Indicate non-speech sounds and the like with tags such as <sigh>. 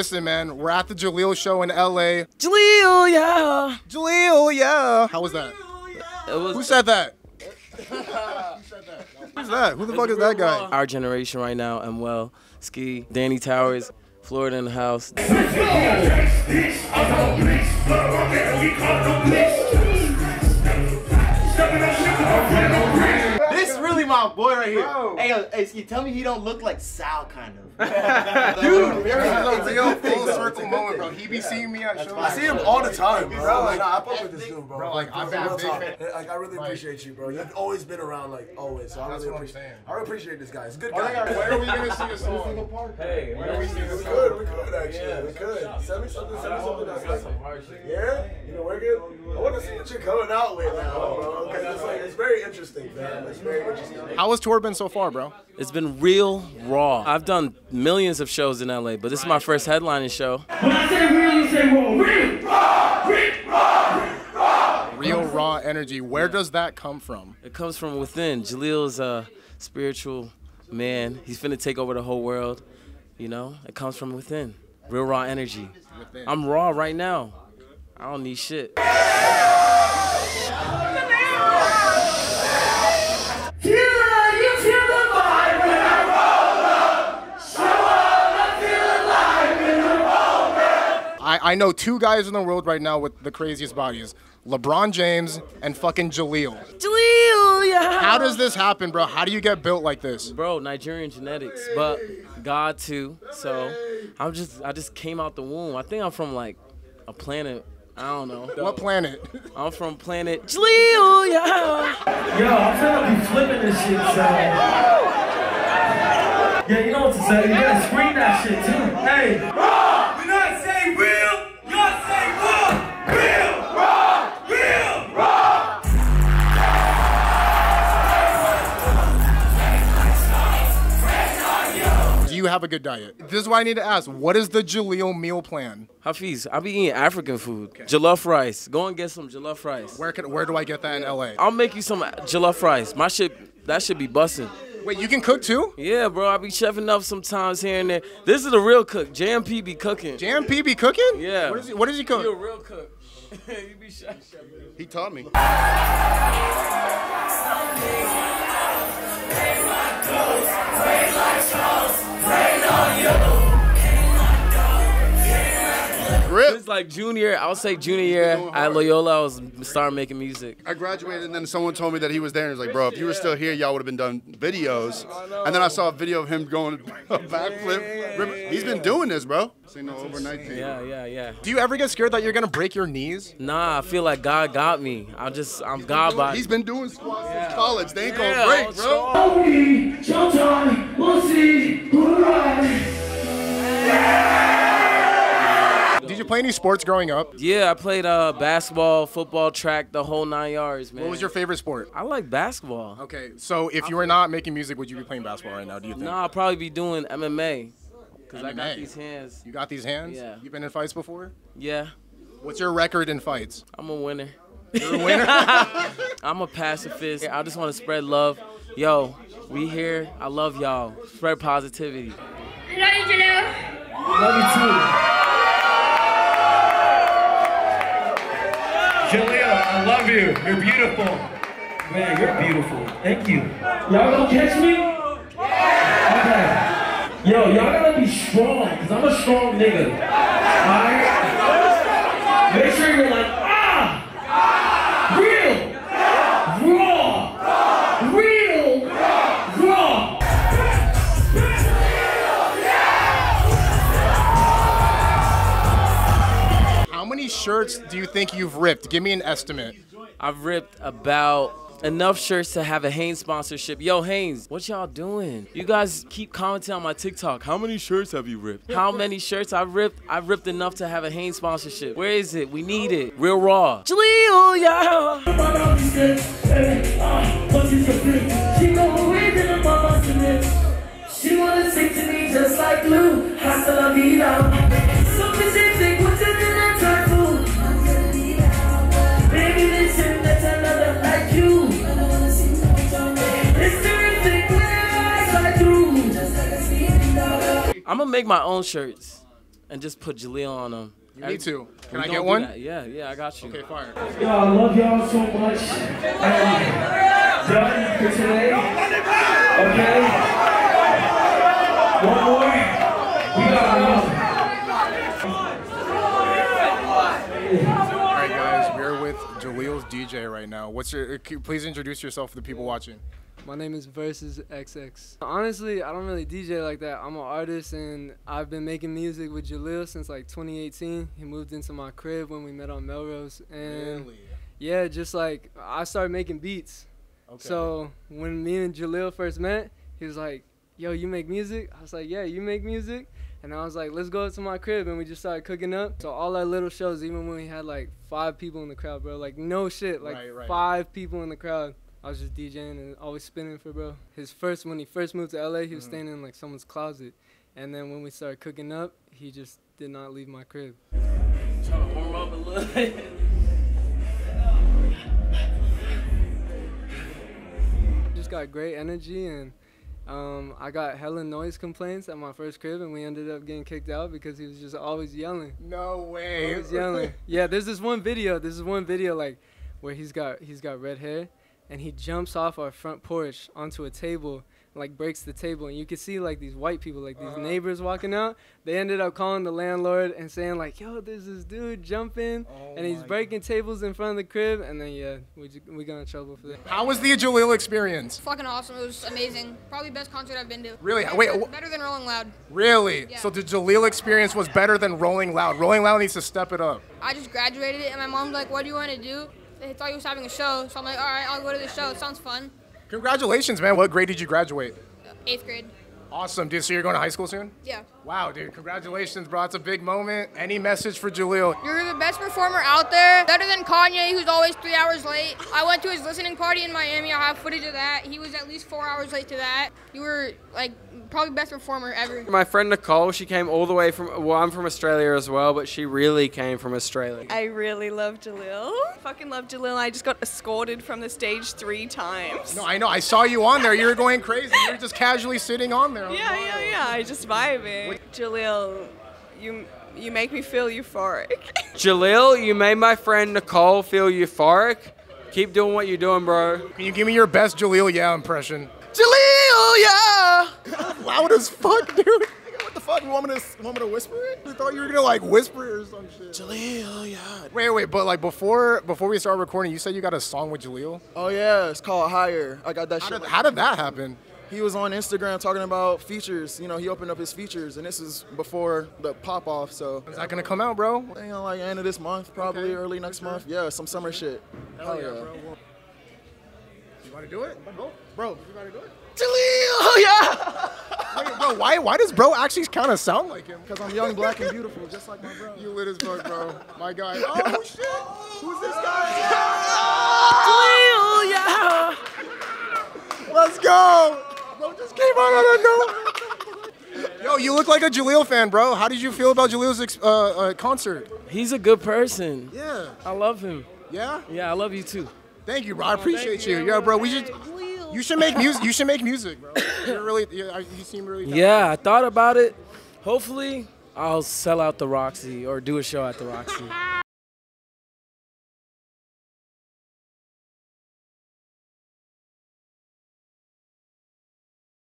Listen, man, we're at the Jeleel show in LA. Jeleel, yeah. Jeleel, yeah. How was that? It was Who said that? <laughs> Who's that? Who the fuck is that guy? our generation right now. Emwell. Ski, Danny Towers, Florida in the house. This really my boy right here. Hey, uh, hey, Ski, tell me he don't look like Sal, kind of. <laughs> Dude, this is a real full circle moment, bro. He be seeing me at shows. I see him all the time, bro. Like, nah, I fuck with this dude, bro. Bro, like, I've been a Real talk. Like, I really appreciate you, bro. You've always been around, like, always. So I really appreciate. I appreciate this guy. He's a good Oh, guy. Where are we gonna see <laughs> a song? Hey, Where are we seeing a We song? could, we could actually. we could. Send me something, send me something that's like, yeah, you know, we're good. I want to see what you're coming out with now, bro. Because it's like, it's very interesting, man. It's very interesting. How has tour been so far, bro? It's been real raw. I've done millions of shows in LA, but this is my first headlining show. When I say real, you say raw. Real. raw, Real raw energy. Where does that come from? It comes from within. Jeleel's a spiritual man. He's finna take over the whole world. You know, it comes from within. Real raw energy. I'm raw right now. I don't need shit. I, I know two guys in the world right now with the craziest bodies LeBron James and fucking Jeleel. Jeleel, yeah. How does this happen, bro? How do you get built like this? Bro, Nigerian genetics, but God too. So I'm just, I just came out the womb. I think I'm from like a planet. I don't know. What planet? I'm from planet Jeleel, yeah. Yo, I'm finna be flipping this shit, so. Yeah, you know what to say. You gotta screen that shit too. Hey. You have a good diet? This is why I need to ask. What is the Jeleel meal plan? Hafiz, I be eating African food. Jollof rice. Go and get some jollof rice. Where can, where do I get that in LA? I'll make you some jollof rice. My shit, that should be busting. Wait, you can cook too? Yeah, bro, I be chefing up sometimes here and there. This is a real cook. JMP be cooking. JMP be cooking? Yeah. What, is he, what does he cook? You a real cook. <laughs> you be chef. He taught me. It's like junior, I'll say junior year at Loyola, I was starting making music. I graduated, and then someone told me that he was there, and he was like, "Bro, if you were still here, y'all would have been done videos." And then I saw a video of him going a <laughs> backflip. He's been doing this, bro. See no overnight thing. Yeah, yeah, yeah. Do you ever get scared that you're gonna break your knees? Nah, I feel like God got me. I'm just, I'm God by. He's been doing squats since college. They ain't Yeah, gonna break, bro. strong. Showtime, we'll see who rides. Did play any sports growing up? Yeah, I played uh, basketball, football, track, the whole nine yards, man. What was your favorite sport? I like basketball. Okay, so if you were not making music, would you be playing basketball right now? Do you think? Nah, I'll probably be doing MMA. Cause I got these hands. You got these hands? Yeah. You've been in fights before? Yeah, What's your record in fights? I'm a winner. You're a winner? <laughs> I'm a pacifist. I just want to spread love. Yo, we here. I love y'all. Spread positivity. Love you, Jeleel. Love you too. Jeleel, I love you. You're beautiful. Man, you're beautiful. Thank you. Y'all gonna catch me? Okay. Yo, y'all gotta be strong, cause I'm a strong nigga. Alright? Make sure you're like, shirts do you think you've ripped? Give me an estimate. I've ripped about enough shirts to have a Hanes sponsorship. Yo, Hanes, what y'all doing? You guys keep commenting on my TikTok. How many shirts have you ripped? How many shirts I've ripped? I've ripped enough to have a Hanes sponsorship. Where is it? We need it. Real raw. Jeleel, yeah. She go away to the mama submit. She wanna sing to me just like Lou. Hasta la vida. I'm gonna make my own shirts. and just put Jeleel on them. You need to. Can I get one? that. Yeah, yeah, I got you. Okay, fire. Yo, I love y'all so much. And done for today. Okay? One more. We got love. All right, guys, we're with Jeleel's DJ right now. What's your? Please introduce yourself to the people watching. My name is Versus XX. Honestly, I don't really DJ like that. I'm an artist and I've been making music with Jeleel since like 2018. He moved into my crib when we met on Melrose. And yeah, just like I started making beats. Okay. So when me and Jeleel first met, he was like, Yo, you make music? I was like, Yeah, you make music? And I was like, Let's go to my crib. And we just started cooking up. So all our little shows, even when we had like five people in the crowd, bro, like no shit, like Right, right. five people in the crowd. I was just DJing and always spinning for bro. His first when he first moved to LA, he was staying in like someone's closet, and then when we started cooking up, he just did not leave my crib. Trying to warm up a little bit. <laughs> Just got great energy and. Um, I got hella noise complaints at my first crib, and we ended up getting kicked out because he was just always yelling. No way. Always yelling. <laughs> Yeah, there's this one video. This is one video like where he's got he's got red hair, and he jumps off our front porch onto a table, like breaks the table, and you can see like these white people, like these uh-huh. neighbors walking out. They ended up calling the landlord and saying like, "Yo, there's this dude jumping, oh and he's breaking tables in front of the crib." And then yeah, we ju- we got in trouble for that. How was the Jeleel experience? Fucking awesome. It was amazing. Probably best concert I've been to. Really? Better, Wait, wh- better than Rolling Loud. Really? Yeah. So the Jeleel experience was better than Rolling Loud. Rolling Loud needs to step it up. I just graduated and my mom's like, "What do you want to do?" They thought he was having a show, so I'm like, "All right, I'll go to the show. It sounds fun." Congratulations, man. What grade did you graduate? Eighth grade. Awesome, dude. So you're going to high school soon? Yeah. Wow, dude. Congratulations, bro. It's a big moment. Any message for Jeleel? You're the best performer out there. Better than Kanye, who's always three hours late. I went to his listening party in Miami. I have footage of that. He was at least four hours late to that. You were like probably best performer ever. My friend Nicole, she came all the way from, well, I'm from Australia as well, but she really came from Australia. I really love Jeleel. Fucking love Jeleel. I just got escorted from the stage three times. No, I know. I saw you on there. You were going crazy. You were just casually sitting on there. Yeah, yeah, yeah. I just vibing. Jeleel, you you make me feel euphoric. <laughs> Jeleel, you made my friend Nicole feel euphoric. Keep doing what you're doing, bro. Can you give me your best Jeleel Yeah impression? Jeleel, yeah. Loud as fuck, dude. What the fuck? You want me to want me to whisper it? I thought you were gonna like whisper it or some shit. Jeleel, yeah. Wait, wait, but like before before we start recording, you said you got a song with Jeleel. Oh yeah, it's called Higher. I got that How shit. did, how did that happen? He was on Instagram talking about features. You know, he opened up his features, and this is before the pop off. So Is that gonna come out, bro? you know, like end of this month, probably Okay. early next month. Yeah, some summer shit. Hell yeah, You wanna do it, bro? Bro, you wanna do it? Jeleel, <laughs> yeah. Wait, bro, why why does bro actually kind of sound like him? Cause I'm young, black, and beautiful, just like my bro. You lit as fuck, bro. My guy. <laughs> Oh shit! Who's this guy? Jeleel, yeah. Let's go! Bro just came out of nowhere. Yo, you look like a Jeleel fan, bro. How did you feel about Jeleel's uh, uh, concert? He's a good person. Yeah. I love him. Yeah. Yeah, I love you too. Thank you, bro. I appreciate you. Yeah, bro. We should. You should make music. You should make music, bro. You're really. Yeah, you seem really. Yeah, I thought about it. Hopefully, I'll sell out the Roxy or do a show at the Roxy.